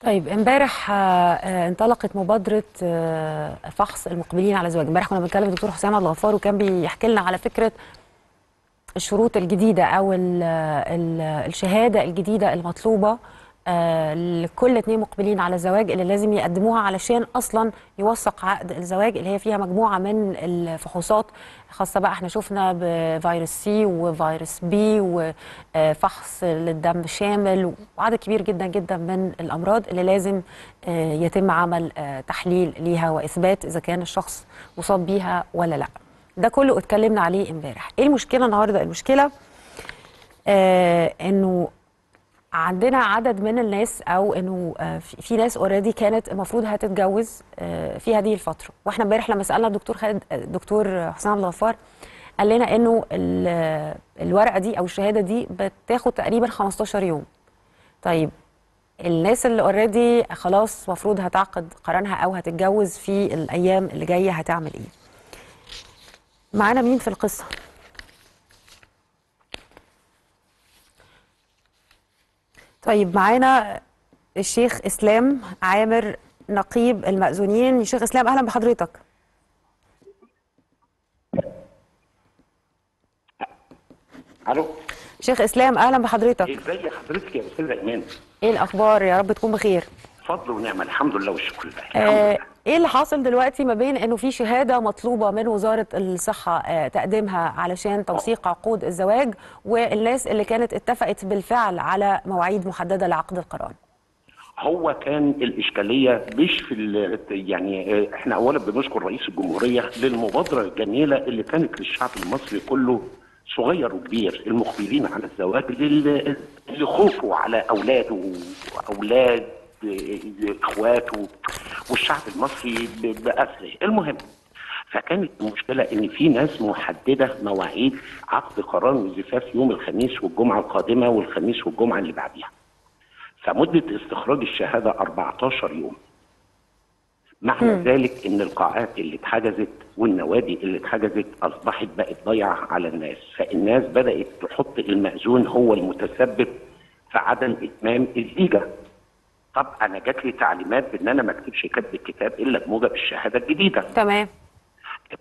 طيب امبارح آه، آه، انطلقت مبادرة آه، فحص المقبلين على الزواج امبارح كنا بنتكلم الدكتور حسام عبد الغفار وكان بيحكي لنا على فكرة الشروط الجديدة أو ال ال الشهادة الجديدة المطلوبة آه، لكل اتنين مقبلين على الزواج اللي لازم يقدموها علشان أصلا يوثق عقد الزواج اللي هي فيها مجموعة من الفحوصات خاصة بقى إحنا شفنا بفيروس سي وفيروس بي وفحص للدم شامل وعدد كبير جدا جدا من الأمراض اللي لازم آه، يتم عمل آه، تحليل ليها وإثبات إذا كان الشخص مصاب بيها ولا لأ. ده كله اتكلمنا عليه امبارح. إيه المشكلة النهارده؟ المشكلة آه إنه عندنا عدد من الناس أو انه آه في ناس اوريدي كانت المفروض هتتجوز آه في هذه الفترة. وإحنا امبارح لما سألنا الدكتور خالد الدكتور حسام عبد الغفار قال لنا انه ال- الورقة دي أو الشهادة دي بتاخد تقريبا 15 يوم. طيب الناس اللي اوريدي خلاص المفروض هتعقد قرانها أو هتتجوز في الأيام اللي جاية هتعمل إيه؟ معانا مين في القصة؟ طيب معانا الشيخ إسلام عامر نقيب المأذونين. شيخ إسلام أهلا بحضرتك. ألو. شيخ إسلام أهلا بحضرتك. ازي حضرتك يا أستاذ ايمان إيه الأخبار؟ يا رب تكون بخير. فضل ونعمه الحمد لله والشكر لله. آه إيه اللي حاصل دلوقتي ما بين إنه في شهادة مطلوبة من وزارة الصحة آه تقديمها علشان توثيق عقود الزواج والناس اللي كانت اتفقت بالفعل على مواعيد محددة لعقد القران هو كان الإشكالية مش في يعني آه، إحنا اولا بنشكر رئيس الجمهورية للمبادرة الجميلة اللي كانت للشعب المصري كله صغير وكبير المقبلين على الزواج لل- اللي خوفوا على أولاده وأولاد آه، إخواته. والشعب المصري ب- باسره المهم فكانت المشكلة إن في ناس محددة مواعيد عقد قرار الزفاف يوم الخميس والجمعة القادمة والخميس والجمعة اللي بعديها. فمدة استخراج الشهادة 14 يوم. معنى ذلك إن القاعات اللي اتحجزت والنوادي اللي اتحجزت أصبحت بقت ضيعة على الناس، فالناس بدأت تحط المأذون هو المتسبب في عدم إتمام الزيجة. طب أنا جات لي تعليمات بإن أنا ما أكتبش كتب الكتاب إلا بموجب الشهادة الجديدة. تمام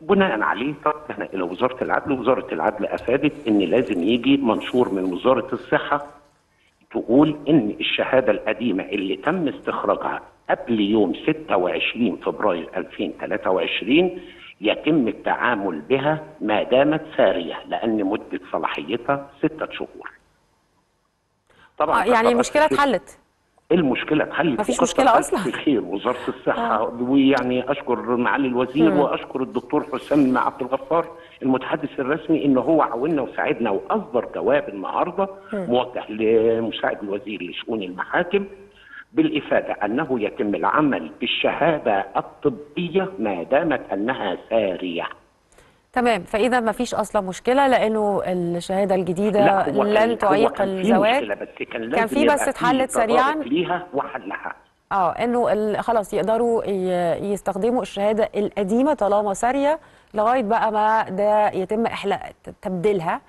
بناء عليه توجهنا إلى وزارة العدل وزارة العدل أفادت إن لازم يجي منشور من وزارة الصحة تقول إن الشهادة القديمة اللي تم استخراجها قبل يوم 26 فبراير 2023 يتم التعامل بها ما دامت سارية لأن مدة صلاحيتها ستة شهور. آه يعني المشكلة اتحلت المشكلة اتحلت مفيش ألف أصلاً. بخير وزارة الصحة ويعني أشكر معالي الوزير وأشكر الدكتور حسام عبد الغفار المتحدث الرسمي ان هو عاوننا وساعدنا وأصدر جواب النهارده موجه لمساعد الوزير لشؤون المحاكم بالإفادة أنه يتم العمل بالشهادة الطبية ما دامت أنها سارية. تمام فإذا ما فيش أصلا مشكلة لأنه الشهادة الجديدة لن تعيق الزواج كان, في بس اتحلت سريعاً. ليها وحلها. آه إنه خلاص يقدروا يستخدموا الشهادة القديمة طالما سارية لغاية بقى ما ده يتم إحلاء تبديلها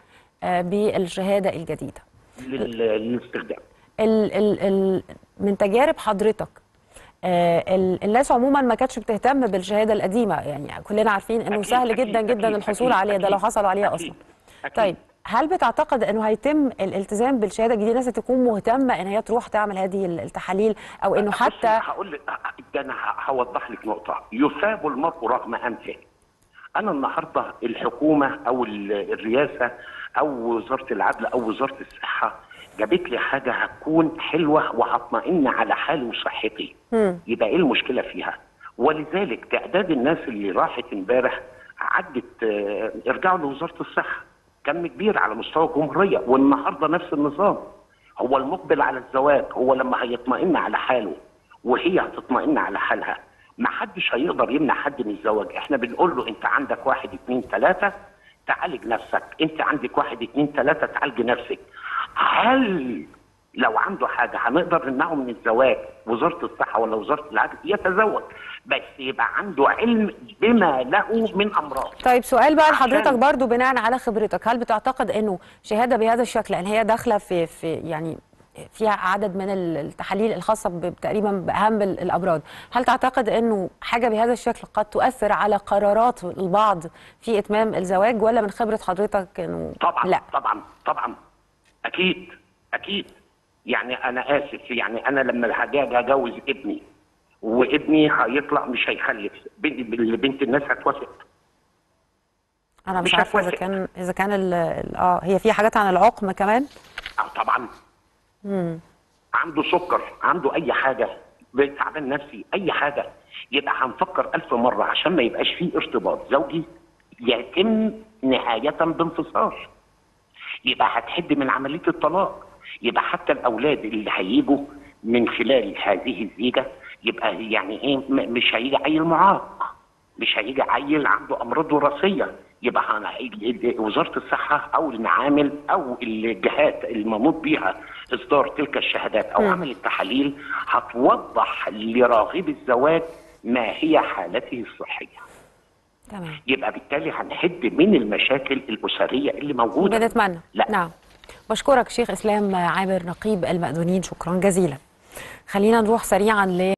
آه، بالشهادة الجديدة لل- للاستخدام. ال ال ال من تجارب حضرتك الناس عموما ما كانتش بتهتم بالشهادة القديمة. يعني كلنا عارفين إنه أكيد، سهل أكيد، جدا جدا أكيد، الحصول أكيد، عليها ده لو حصلوا عليها أصلا. طيب هل بتعتقد إنه هيتم الالتزام بالشهادة الجديدة؟ الناس تكون مهتمة إن هي تروح تعمل هذه التحاليل أو إنه حتى هقول لك ده أنا هوضح لك نقطة. يثاب المرء رغم انفه أنا النهارده الحكومة أو ال- الرئاسة أو وزارة العدل أو وزارة الصحة جابت لي حاجة هتكون حلوة وهطمئن على حالي وصحتي. يبقى إيه المشكلة فيها؟ ولذلك تعداد الناس اللي راحت امبارح عدت آه، ارجعوا لوزارة الصحة. كم كبير على مستوى الجمهورية. والنهاردة نفس النظام. هو المقبل على الزواج. هو لما هيطمئن على حاله وهي هتطمئن على حالها ما حدش هيقدر يمنع حد من الزواج. إحنا بنقول له أنت عندك واحد اتنين تلاتة تعالج نفسك. أنت عندك واحد اتنين تلاتة تعالج نفسك. هل لو عنده حاجة هنقدر نمنعه من الزواج؟ وزارة الصحة ولا وزارة العدل؟ يتزوج. بس يبقى عنده علم بما له من أمراض. طيب سؤال بقى لحضرتك برضو بناء على خبرتك. هل بتعتقد إنه شهادة بهذا الشكل ان هي داخلة في في يعني فيها عدد من التحاليل الخاصة تقريبا بأهم ال- الامراض هل تعتقد إنه حاجة بهذا الشكل قد تؤثر على قرارات البعض في إتمام الزواج؟ ولا من خبرة حضرتك إنه طبعا لا؟ طبعا طبعا. أكيد أكيد. يعني أنا آسف يعني أنا لما هاجي اجوز ابني وابني هيطلع مش هيخلف. بنت بنت الناس هتوافق. أنا مش مش عارفة إذا. كان إذا كان آه هي في حاجات عن العقم كمان؟ آه طبعا. عنده سكر عنده أي حاجة. تعبان نفسي أي حاجة. يبقى هنفكر ألف مرة عشان ما يبقاش فيه ارتباط. زوجي يتم نهاية بانفصال. يبقى هتحد من عملية الطلاق. يبقى حتى الأولاد اللي هيجوا من خلال هذه الزيجة يبقى يعني إيه م- مش هيجي عيل معاق. مش هيجي عيل عنده أمراض وراثية. يبقى وزارة الصحة أو المعامل أو الجهات المنوط بها إصدار تلك الشهادات أو عمل التحاليل هتوضح لراغب الزواج ما هي حالته الصحية. تمام. يبقى بالتالي هنحد من المشاكل الأسرية اللي موجودة. بنتمنى لا. نعم. بشكرك شيخ إسلام عامر نقيب المأذونين. شكرا جزيلا. خلينا نروح سريعا ل